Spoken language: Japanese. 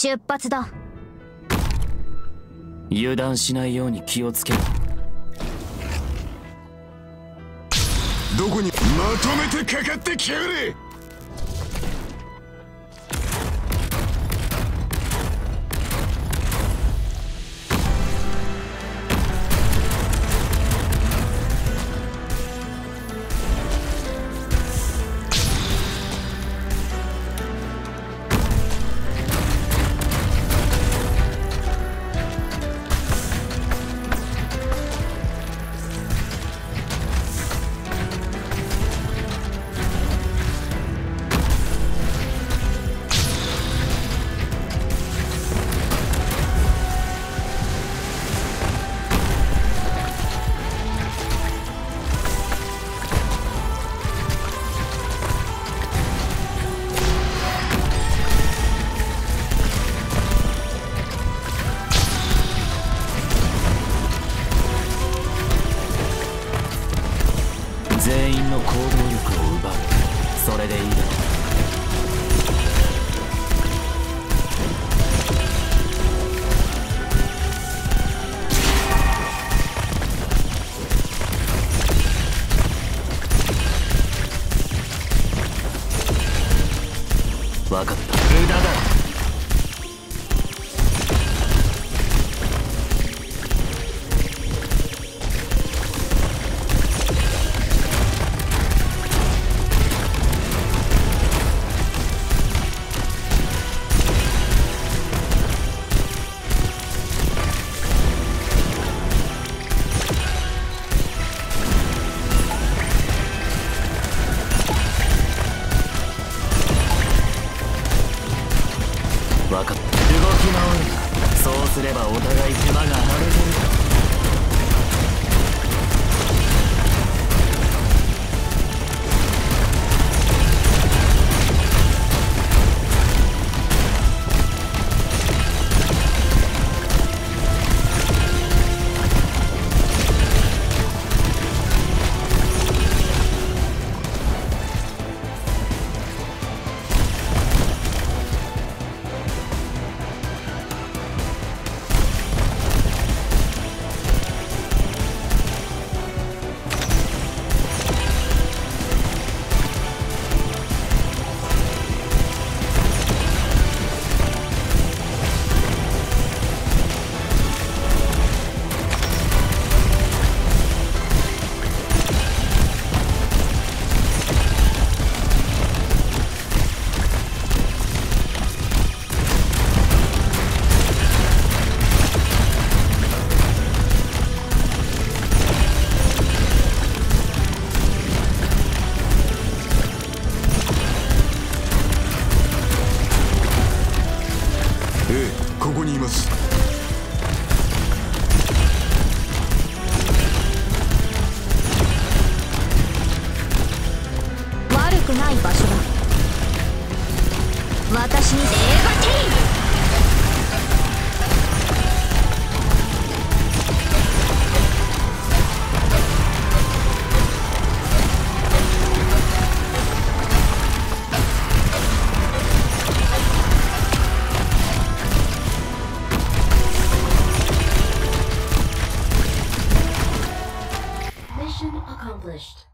出発だ。油断しないように気をつけろ。どこにまとめてかかってきやがれ全員の行動力を奪う。それでいいだろう分かった。分かった動き回るそうすればお互い手間が省けるええここにいます。悪くない場所だ。私に first.